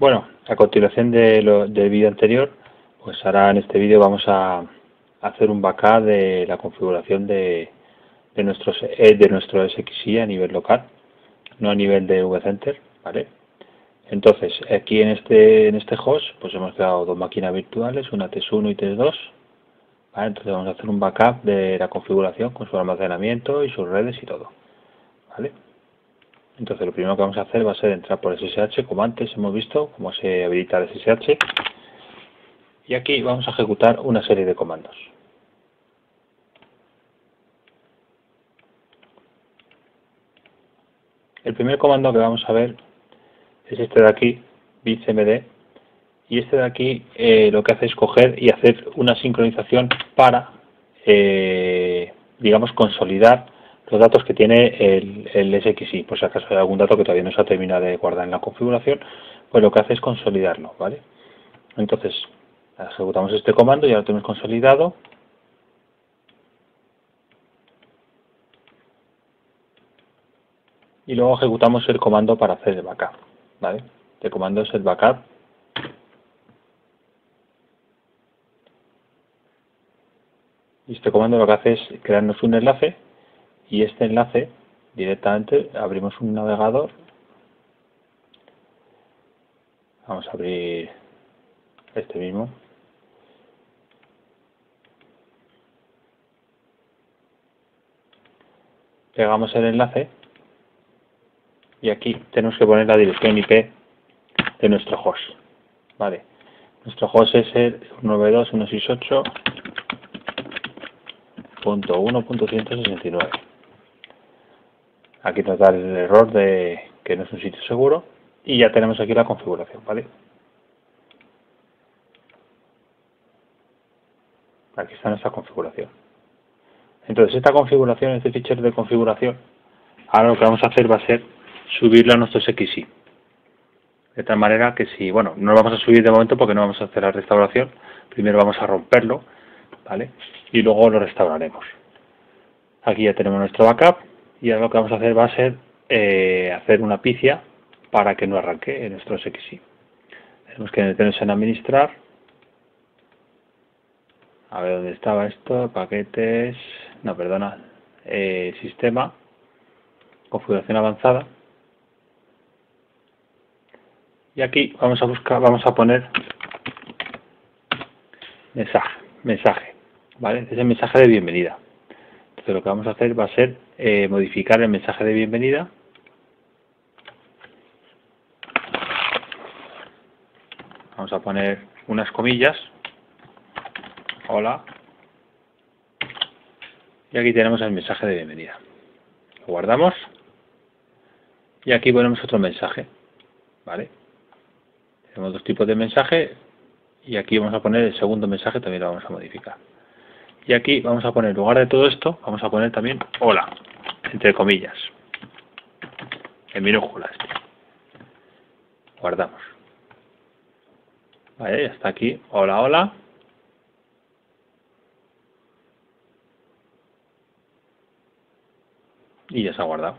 Bueno, a continuación de lo, del vídeo anterior, pues ahora en este vídeo vamos a hacer un backup de la configuración de, de, nuestros, eh, de nuestro SXI a nivel local, no a nivel de vCenter, ¿vale? Entonces, aquí en este, en este host, pues hemos creado dos máquinas virtuales, una TES1 y TES2, ¿vale? Entonces vamos a hacer un backup de la configuración con su almacenamiento y sus redes y todo, ¿vale? Entonces lo primero que vamos a hacer va a ser entrar por SSH, como antes hemos visto, cómo se habilita el SSH. Y aquí vamos a ejecutar una serie de comandos. El primer comando que vamos a ver es este de aquí, bitcmd, y este de aquí eh, lo que hace es coger y hacer una sincronización para, eh, digamos, consolidar los datos que tiene el, el SXI, por si acaso hay algún dato que todavía no se ha terminado de guardar en la configuración, pues lo que hace es consolidarlo, ¿vale? Entonces, ejecutamos este comando, ya lo tenemos consolidado. Y luego ejecutamos el comando para hacer el backup, ¿vale? Este comando es el backup. Y este comando lo que hace es crearnos un enlace y este enlace directamente abrimos un navegador. Vamos a abrir este mismo. Pegamos el enlace y aquí tenemos que poner la dirección IP de nuestro host. Vale. Nuestro host es el 192.168.1.169 aquí nos da el error de que no es un sitio seguro y ya tenemos aquí la configuración, ¿vale? Aquí está nuestra configuración. Entonces esta configuración, este fichero de configuración, ahora lo que vamos a hacer va a ser subirlo a nuestro XI. De tal manera que si, bueno, no lo vamos a subir de momento porque no vamos a hacer la restauración, primero vamos a romperlo, ¿vale? Y luego lo restauraremos. Aquí ya tenemos nuestro backup y ahora lo que vamos a hacer va a ser eh, hacer una picia para que no arranque en nuestro XI. Tenemos que meternos en administrar. A ver dónde estaba esto, paquetes, no, perdona, eh, sistema, configuración avanzada. Y aquí vamos a buscar, vamos a poner mensaje, mensaje, ¿vale? Es el mensaje de bienvenida. Entonces lo que vamos a hacer va a ser eh, modificar el mensaje de bienvenida. Vamos a poner unas comillas. Hola. Y aquí tenemos el mensaje de bienvenida. Lo guardamos. Y aquí ponemos otro mensaje. ¿Vale? Tenemos dos tipos de mensaje. Y aquí vamos a poner el segundo mensaje, también lo vamos a modificar. Y aquí vamos a poner, en lugar de todo esto, vamos a poner también hola, entre comillas, en minúsculas. Guardamos. Vale, ya está aquí, hola, hola. Y ya se ha guardado.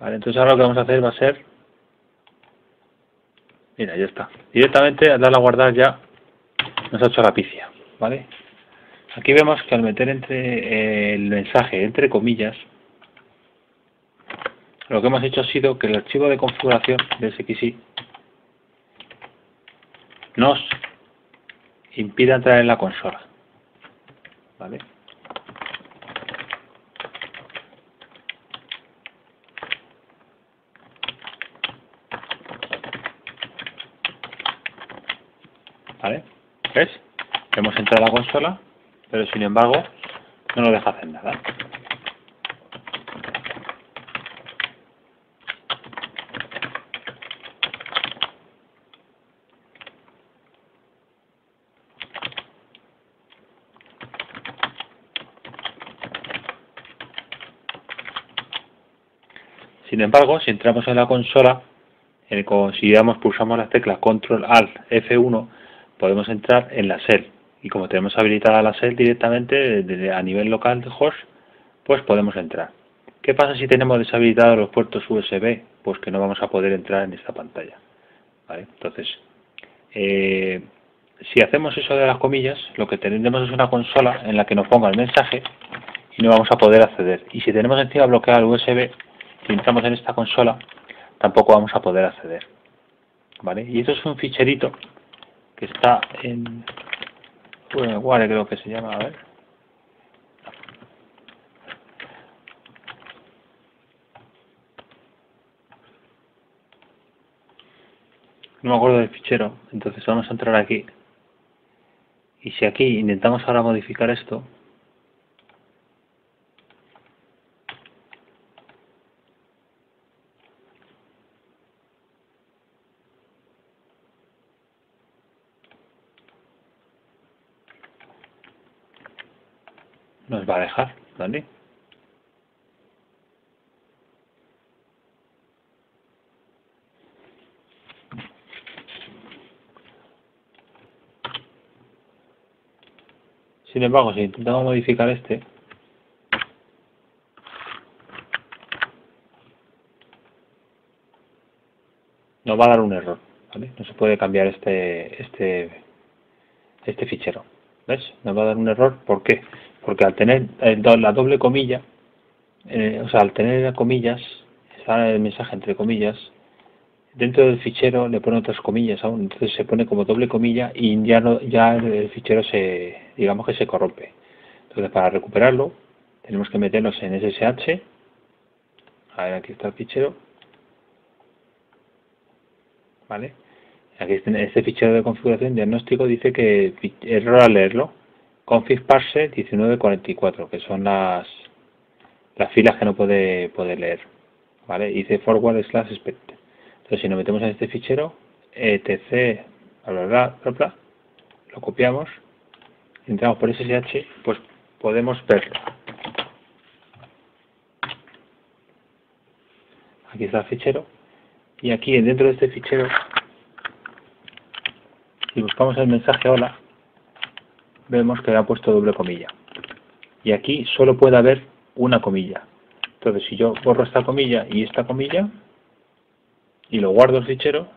Vale, entonces ahora lo que vamos a hacer va a ser, mira, ya está. Directamente al darle a guardar ya nos ha hecho la picia, ¿vale? Aquí vemos que al meter entre eh, el mensaje entre comillas, lo que hemos hecho ha sido que el archivo de configuración de SXI nos impida entrar en la consola. ¿Vale? ¿Ves? Hemos entrado a la consola pero sin embargo no nos deja hacer nada. Sin embargo, si entramos en la consola, si damos, pulsamos las teclas Control Alt F1, podemos entrar en la SEL y como tenemos habilitada la SEL directamente a nivel local de host, pues podemos entrar. ¿Qué pasa si tenemos deshabilitados los puertos USB? Pues que no vamos a poder entrar en esta pantalla. Entonces, eh, si hacemos eso de las comillas, lo que tendremos es una consola en la que nos ponga el mensaje y no vamos a poder acceder. Y si tenemos encima bloqueado el USB, si entramos en esta consola, tampoco vamos a poder acceder. ¿Vale? Y esto es un ficherito que está en Ware creo que se llama, a ver. No me acuerdo del fichero, entonces vamos a entrar aquí. Y si aquí intentamos ahora modificar esto, va a dejar, ¿vale? Sin embargo, si intentamos modificar este, nos va a dar un error, ¿vale? No se puede cambiar este este este fichero. ¿Ves? Nos va a dar un error, ¿por qué? Porque al tener eh, la doble comilla, eh, o sea, al tener comillas, está el mensaje entre comillas, dentro del fichero le pone otras comillas aún, entonces se pone como doble comilla y ya no ya el fichero se digamos que se corrompe. Entonces para recuperarlo tenemos que meternos en SSH. A ver, aquí está el fichero. ¿Vale? Aquí este, este fichero de configuración diagnóstico dice que error al leerlo. Config parse 1944, que son las las filas que no puede leer. ¿Vale? Dice forward slash expect. Entonces, si nos metemos en este fichero, etc, bla, bla, bla, lo copiamos, entramos por SSH, pues podemos verlo. Aquí está el fichero. Y aquí dentro de este fichero, si buscamos el mensaje hola, vemos que ha puesto doble comilla. Y aquí solo puede haber una comilla. Entonces, si yo borro esta comilla y esta comilla, y lo guardo el fichero,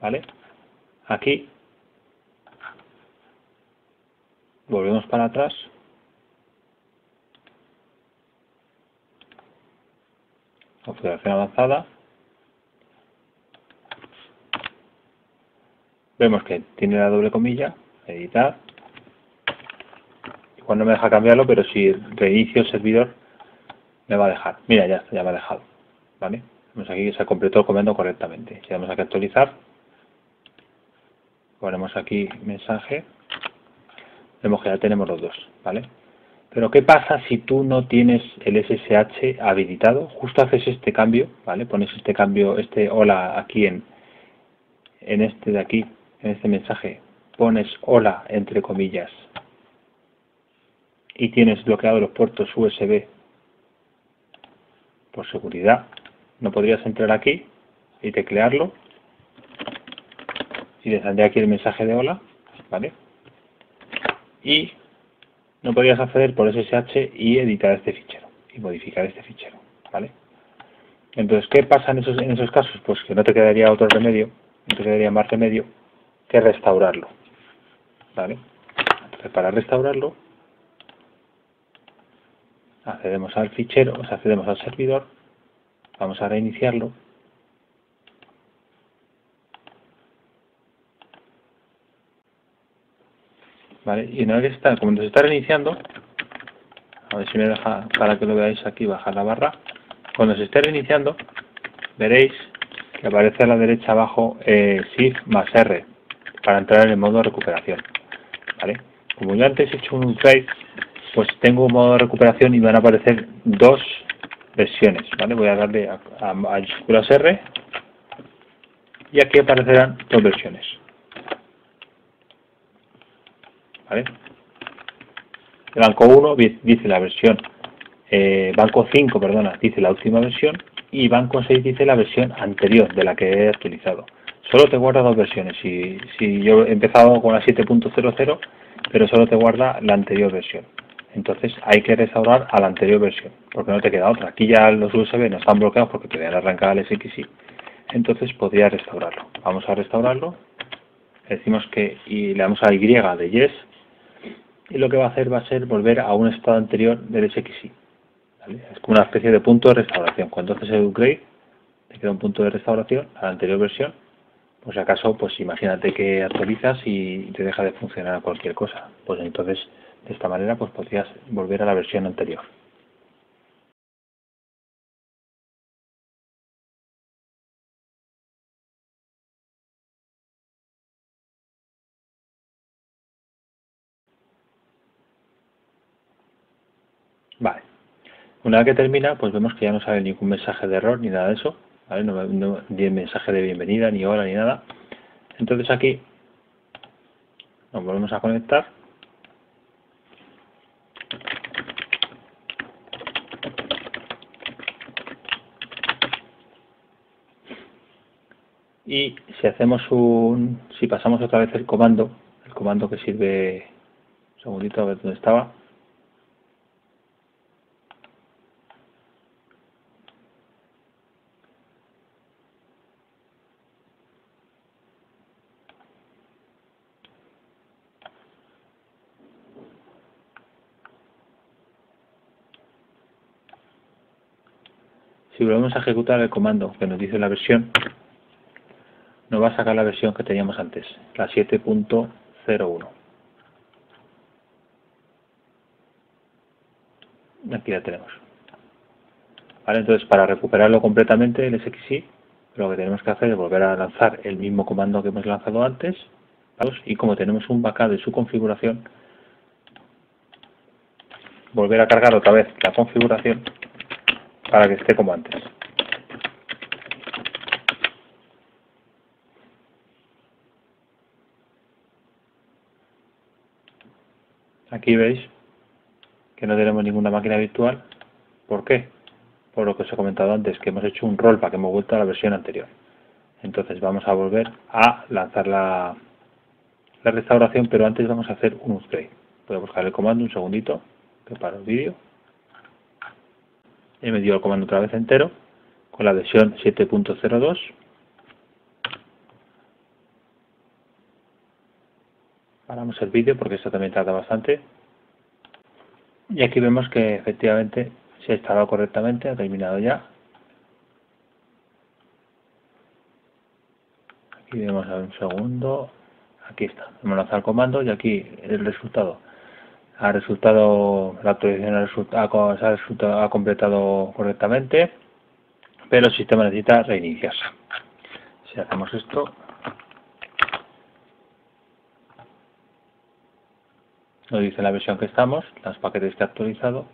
¿vale? Aquí volvemos para atrás configuración avanzada vemos que tiene la doble comilla editar igual no me deja cambiarlo pero si reinicio el servidor me va a dejar. Mira, ya ya me ha dejado. ¿Vale? Vemos aquí que se completó el comando correctamente. Si damos aquí a actualizar, ponemos aquí mensaje, vemos que ya tenemos los dos. ¿Vale? Pero ¿qué pasa si tú no tienes el SSH habilitado? Justo haces este cambio, ¿vale? Pones este cambio, este hola aquí en, en este de aquí, en este mensaje. Pones hola entre comillas y tienes bloqueado los puertos USB por seguridad no podrías entrar aquí y teclearlo y le saldría aquí el mensaje de hola ¿vale? y no podrías acceder por SSH y editar este fichero y modificar este fichero ¿vale? entonces ¿qué pasa en esos, en esos casos? pues que no te quedaría otro remedio no te quedaría más remedio que restaurarlo ¿vale? entonces para restaurarlo accedemos al fichero, o sea, accedemos al servidor, vamos a reiniciarlo. Vale, y una vez está, como se está reiniciando, a ver si me deja, para que lo veáis aquí, bajar la barra, cuando se esté reiniciando, veréis que aparece a la derecha abajo eh, Shift más R para entrar en el modo recuperación. ¿Vale? Como yo antes he hecho un trade pues tengo un modo de recuperación y van a aparecer dos versiones, ¿vale? Voy a darle a, a, R y aquí aparecerán dos versiones. ¿Vale? El banco 1 dice la versión, eh, banco 5, perdona, dice la última versión y banco 6 dice la versión anterior de la que he actualizado. Solo te guarda dos versiones. Si, yo he empezado con la 7.00, pero solo te guarda la anterior versión. Entonces hay que restaurar a la anterior versión, porque no te queda otra. Aquí ya los USB no están bloqueados porque te arrancar arrancado el SXI. Entonces podría restaurarlo. Vamos a restaurarlo. Decimos que y le damos a Y de Yes. Y lo que va a hacer va a ser volver a un estado anterior del SXI. Es como una especie de punto de restauración. Cuando haces el upgrade, te queda un punto de restauración a la anterior versión. Pues acaso, pues imagínate que actualizas y te deja de funcionar cualquier cosa. Pues entonces de esta manera pues podrías volver a la versión anterior. Vale. Una vez que termina, pues vemos que ya no sale ningún mensaje de error ni nada de eso. ¿Vale? No, no, ni mensaje de bienvenida, ni hola, ni nada. Entonces aquí nos volvemos a conectar y si hacemos un si pasamos otra vez el comando el comando que sirve un segundito a ver dónde estaba si volvemos a ejecutar el comando que nos dice la versión nos va a sacar la versión que teníamos antes, la 7.01. Aquí la tenemos. Vale, entonces para recuperarlo completamente el SXI, lo que tenemos que hacer es volver a lanzar el mismo comando que hemos lanzado antes, y como tenemos un backup de su configuración, volver a cargar otra vez la configuración para que esté como antes. Aquí veis que no tenemos ninguna máquina virtual. ¿Por qué? Por lo que os he comentado antes, que hemos hecho un roll para que hemos vuelto a la versión anterior. Entonces vamos a volver a lanzar la, restauración, pero antes vamos a hacer un upgrade. Voy a buscar el comando un segundito, que el vídeo. Y me dio el comando otra vez entero, con la versión 7.02. Paramos el vídeo porque esto también tarda bastante. Y aquí vemos que efectivamente se ha instalado correctamente, ha terminado ya. Aquí vemos a un segundo. Aquí está. Hemos lanzado el comando y aquí el resultado. Ha resultado, la actualización ha, resultado, ha completado correctamente, pero el sistema necesita reiniciarse. Si hacemos esto, nos dice la versión que estamos, los paquetes que ha actualizado,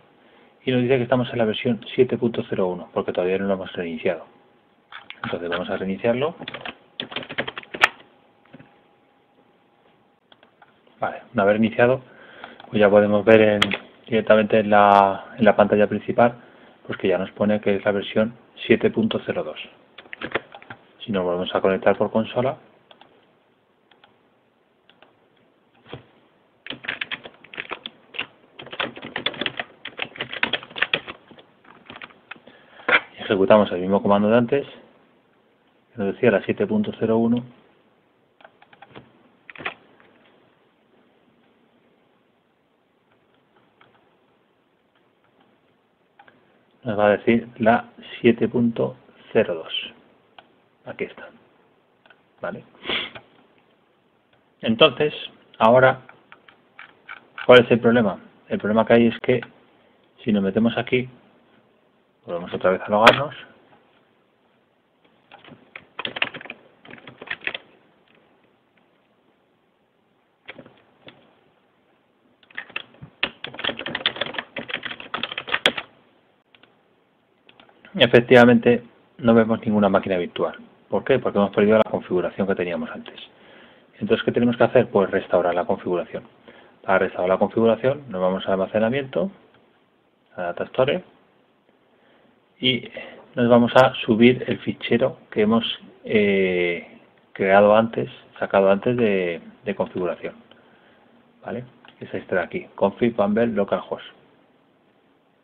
y nos dice que estamos en la versión 7.01, porque todavía no lo hemos reiniciado. Entonces vamos a reiniciarlo. Vale, una vez iniciado, pues ya podemos ver directamente en la, en la pantalla principal, pues que ya nos pone que es la versión 7.02. Si nos volvemos a conectar por consola, ejecutamos el mismo comando de antes, que nos decía la 7.01, va a decir la 7.02. Aquí está. ¿Vale? Entonces, ahora, ¿cuál es el problema? El problema que hay es que si nos metemos aquí, Volvemos otra vez a logarnos. Efectivamente, no vemos ninguna máquina virtual. ¿Por qué? Porque hemos perdido la configuración que teníamos antes. Entonces, ¿qué tenemos que hacer? Pues restaurar la configuración. Para restaurar la configuración, nos vamos a almacenamiento, a Data Store, y nos vamos a subir el fichero que hemos eh, creado antes, sacado antes de, configuración. ¿Vale? es este de aquí, config bumble localhost.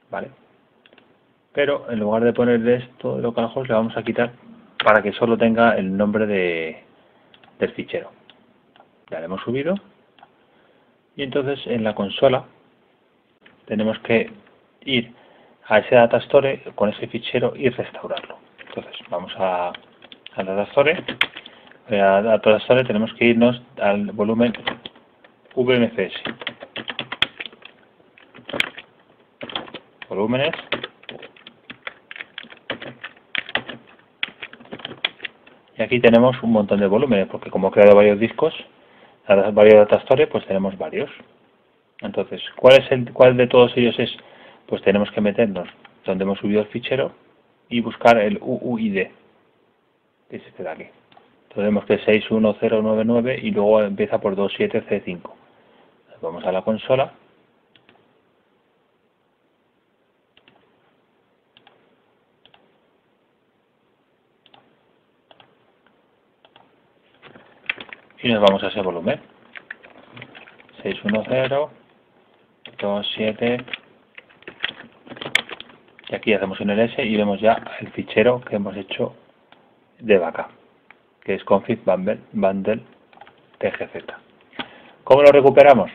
¿Vale? Pero en lugar de ponerle esto de localhost le vamos a quitar para que solo tenga el nombre de, del fichero. Ya le hemos subido. Y entonces en la consola tenemos que ir a ese data store con ese fichero y restaurarlo. Entonces vamos a, a data store. A data store tenemos que irnos al volumen VMFS. Volúmenes. Aquí tenemos un montón de volúmenes, porque como he creado varios discos, varios datastores, pues tenemos varios. Entonces, ¿cuál es el cuál de todos ellos es? Pues tenemos que meternos donde hemos subido el fichero y buscar el UUID, que es este de aquí. Entonces vemos que es 61099 y luego empieza por 27C5. Vamos a la consola. Y nos vamos a ese volumen. 610 2, 7 y aquí hacemos un ls y vemos ya el fichero que hemos hecho de vaca que es config bundle, bundle tgz ¿cómo lo recuperamos?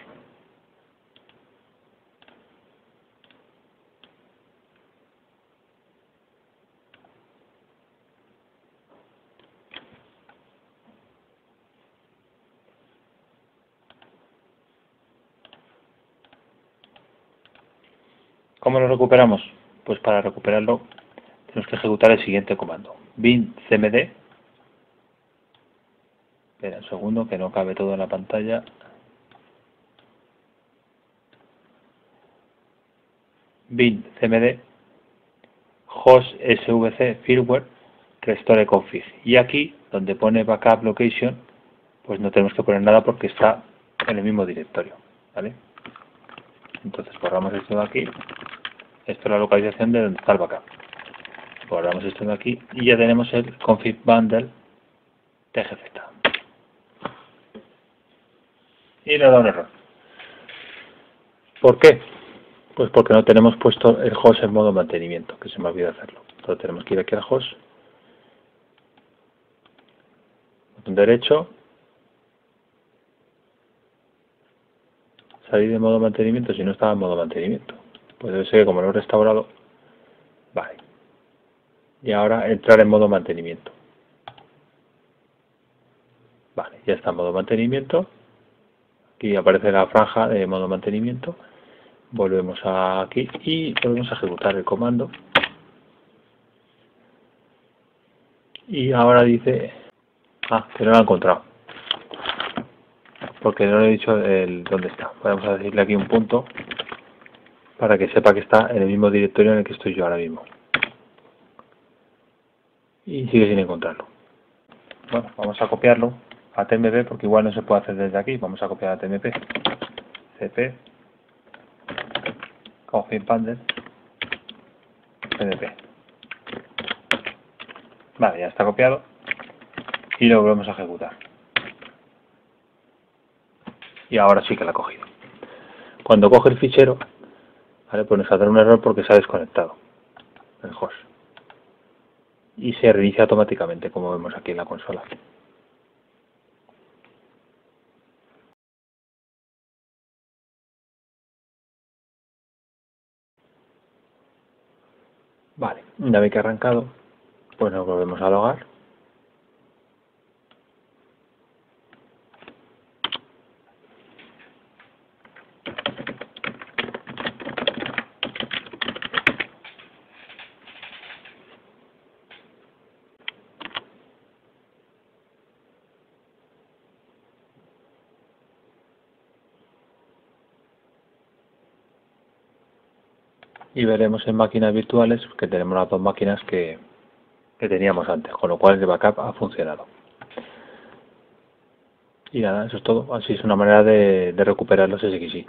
¿Cómo lo recuperamos? Pues para recuperarlo tenemos que ejecutar el siguiente comando. bin cmd. Espera un segundo que no cabe todo en la pantalla. bin cmd host svc firmware restore config. Y aquí, donde pone backup location, pues no tenemos que poner nada porque está en el mismo directorio. ¿vale? Entonces borramos esto de aquí la localización de donde está el backup. Guardamos esto de aquí y ya tenemos el config bundle tgz. Y nos da un error. ¿Por qué? Pues porque no tenemos puesto el host en modo mantenimiento, que se me olvidó hacerlo. Entonces tenemos que ir aquí al host, botón derecho, salir de modo mantenimiento si no estaba en modo mantenimiento. Pues debe ser que como lo he restaurado, vale. Y ahora entrar en modo mantenimiento. Vale, ya está en modo mantenimiento. Aquí aparece la franja de modo mantenimiento. Volvemos aquí y volvemos a ejecutar el comando. Y ahora dice, ah, que no lo ha encontrado. Porque no le he dicho el dónde está. Vamos a decirle aquí un punto para que sepa que está en el mismo directorio en el que estoy yo ahora mismo. Y sigue sin encontrarlo. Bueno, vamos a copiarlo a TMP porque igual no se puede hacer desde aquí. Vamos a copiar a TMP. cp config bundle TMP. Vale, ya está copiado. Y lo volvemos a ejecutar. Y ahora sí que la ha cogido. Cuando coge el fichero, ¿vale? Pues nos un error porque se ha desconectado el host. Y se reinicia automáticamente, como vemos aquí en la consola. Vale, una vez que ha arrancado, pues nos volvemos a logar. Y veremos en máquinas virtuales que tenemos las dos máquinas que, que teníamos antes, con lo cual el backup ha funcionado. Y nada, eso es todo. Así es una manera de, de recuperar los SXI.